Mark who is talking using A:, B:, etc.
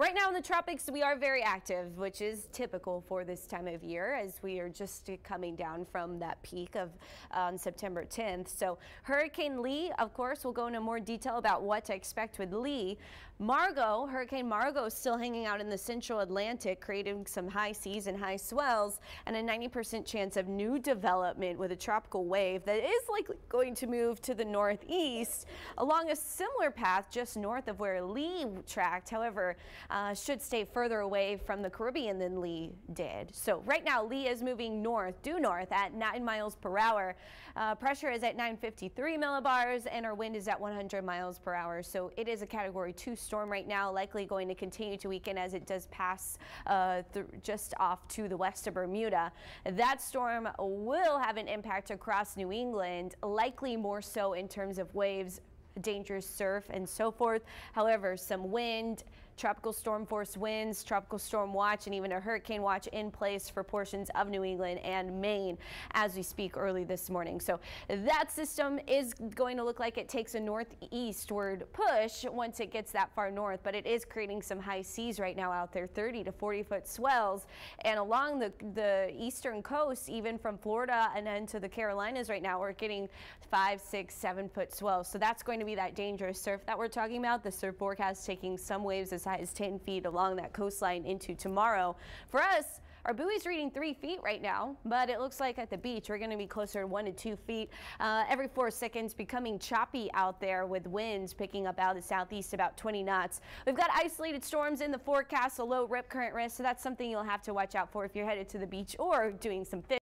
A: Right now in the tropics, we are very active, which is typical for this time of year as we are just coming down from that peak of on September 10th. So Hurricane Lee, of course, we'll go into more detail about what to expect with Lee. Margot, Hurricane Margot is still hanging out in the central Atlantic, creating some high seas and high swells and a 90% chance of new development with a tropical wave that is likely going to move to the northeast along a similar path just north of where Lee tracked. However, uh, should stay further away from the Caribbean than Lee did. So right now, Lee is moving north, due north at 9 miles per hour. Uh, pressure is at 953 millibars and our wind is at 100 miles per hour. So it is a category two storm right now, likely going to continue to weaken as it does pass uh, just off to the west of Bermuda. That storm will have an impact across New England, likely more so in terms of waves dangerous surf and so forth. However, some wind, tropical storm force winds, tropical storm watch, and even a hurricane watch in place for portions of New England and Maine as we speak early this morning. So that system is going to look like it takes a northeastward push once it gets that far north, but it is creating some high seas right now out there, 30 to 40 foot swells. And along the, the eastern coast, even from Florida and into the Carolinas right now, we're getting five, six, seven foot swells. So that's going to be that dangerous surf that we're talking about. The surf forecast taking some waves as as 10 feet along that coastline into tomorrow. For us, our buoy's reading three feet right now, but it looks like at the beach we're going to be closer to one to two feet uh, every four seconds, becoming choppy out there with winds picking up out of the southeast about 20 knots. We've got isolated storms in the forecast, a low rip current risk, so that's something you'll have to watch out for if you're headed to the beach or doing some fishing.